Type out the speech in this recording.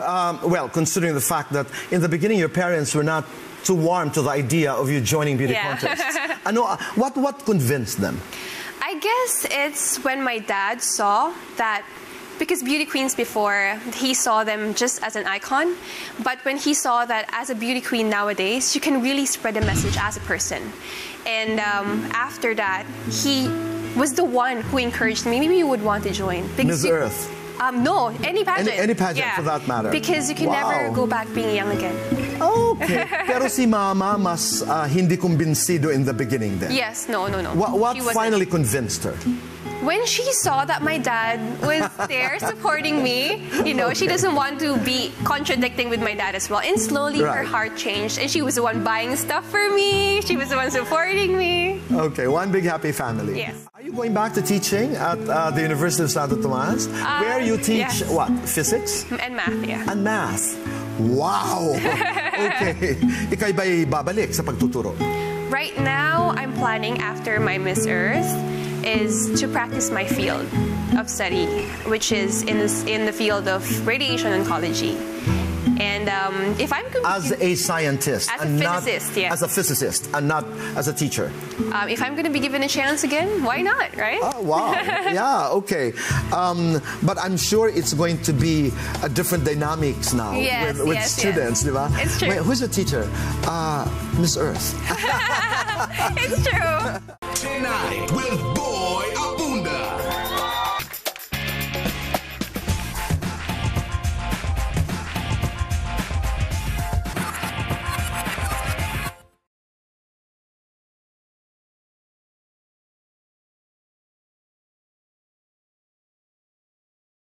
Um, well, considering the fact that in the beginning your parents were not too warm to the idea of you joining beauty Yeah. contests. I know. uh, What what convinced them? I guess it's when my dad saw that because beauty queens before he saw them just as an icon but when he saw that as a beauty queen nowadays you can really spread a message as a person and um, after that he was the one who encouraged me maybe you would want to join Miss you- Earth. Um, no any pageant any pageant Yeah. for that matter. because you can Wow. never go back being young again Okay. Pero si Mama mas uh, hindi kumbinsido in the beginning then. yes no no no What, what finally convinced her? When she saw that my dad was there supporting me, you know, she doesn't want to be contradicting with my dad as well. And slowly her heart changed, and she was the one buying stuff for me. She was the one supporting me. Okay, one big happy family. Yes. Are you going back to teaching at uh, the University of Santo Tomas, where you teach yes. what? Physics And math, yeah. and math. Wow. okay. Ikay ba'y babalik sa pagtuturo? Right now, I'm planning after my Miss Earth is to practice my field of study, which is in this, in the field of radiation oncology. And um, if I'm going As a scientist As a and not physicist, yeah. as a physicist and not as a teacher. um, if I'm going to be given a chance again, why not, right? Oh, wow. yeah, okay. Um, but I'm sure it's going to be a different dynamics now Yes, with, with yes, students, yes. di ba? It's true. Wait, who's your teacher? Uh, Miss Earth. it's true. Tonight with Bull